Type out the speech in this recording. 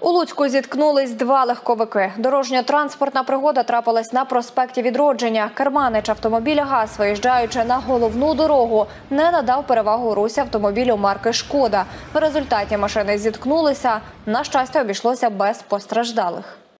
У Луцьку зіткнулись два легковики. Дорожньо-транспортна пригода трапилась на проспекті Відродження. Керманич автомобіля ГАЗ, виїжджаючи на головну дорогу, не надав перевагу русі автомобілю марки Шкода. В результаті машини зіткнулися. На щастя, обійшлося без постраждалих.